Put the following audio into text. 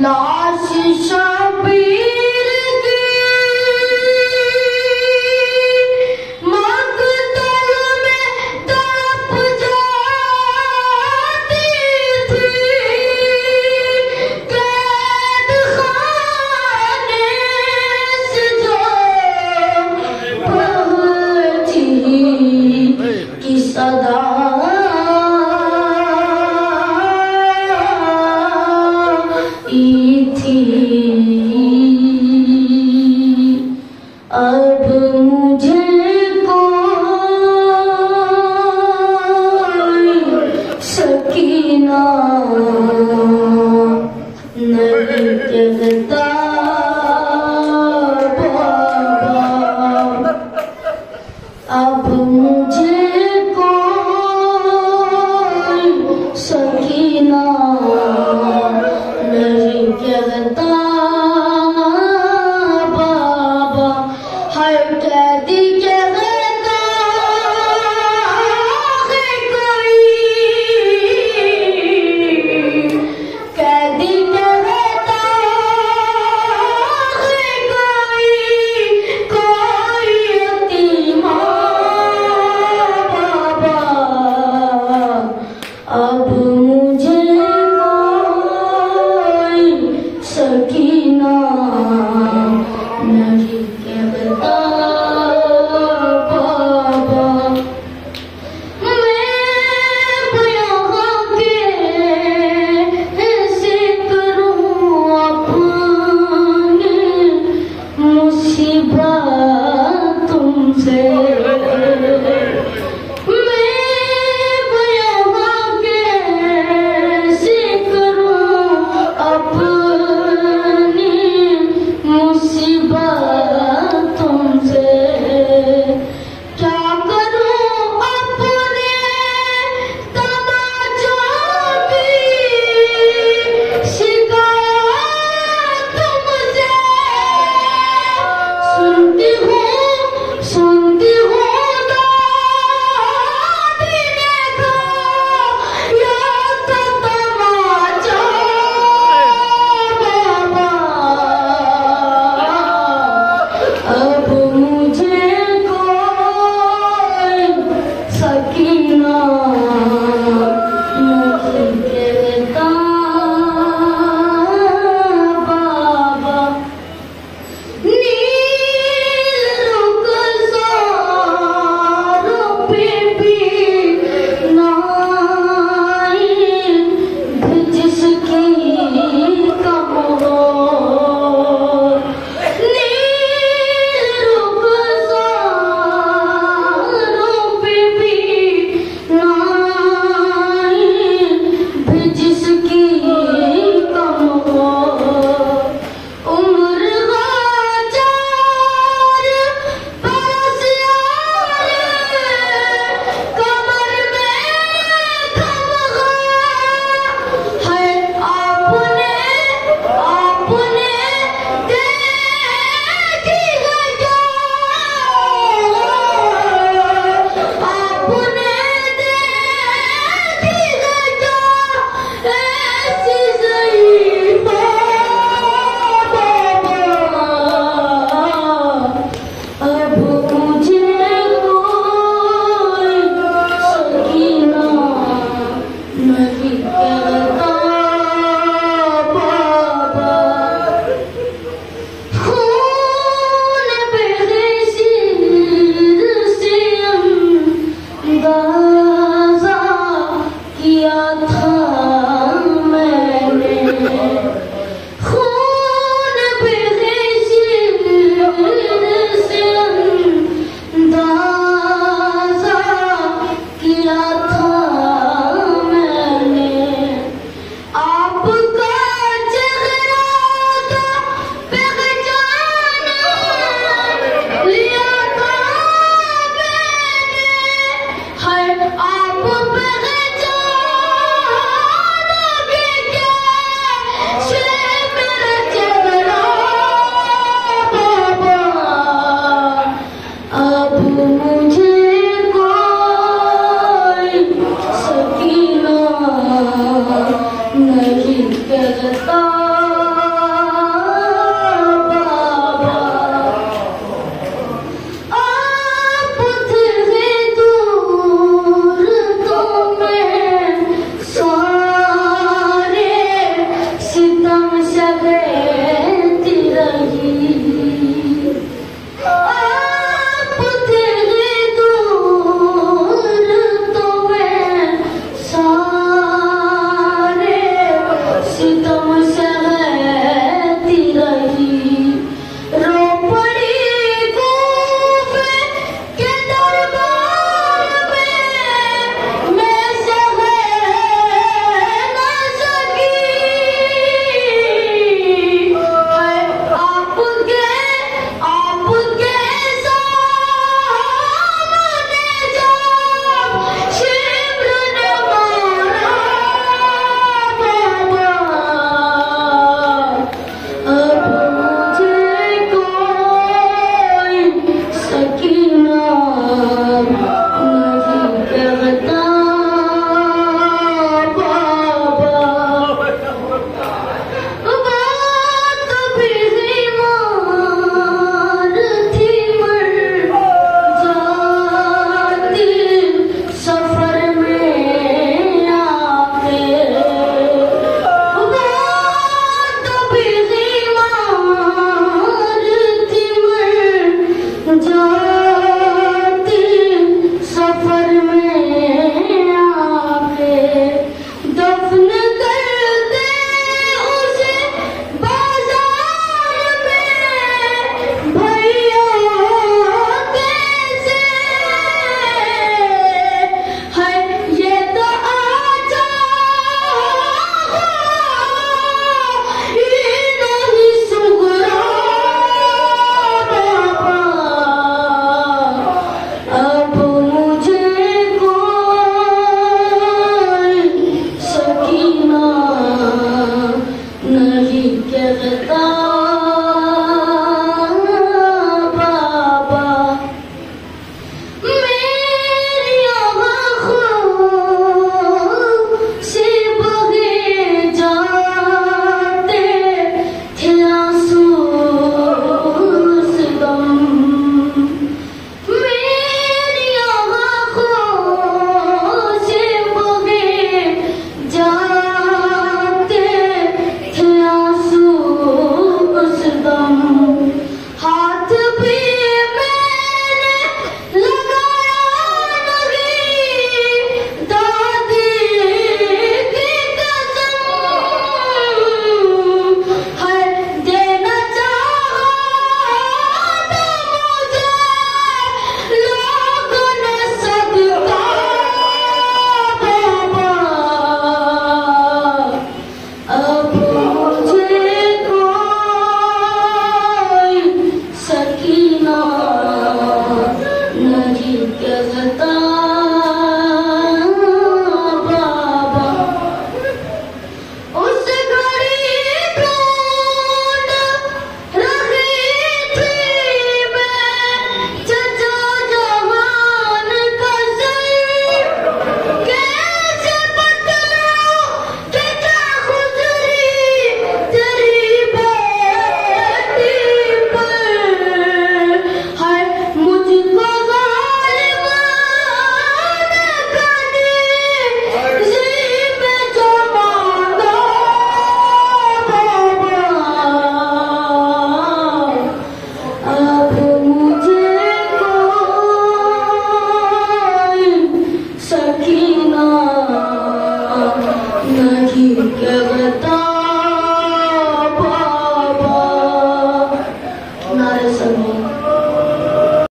Lord, she shall be. अब मुझे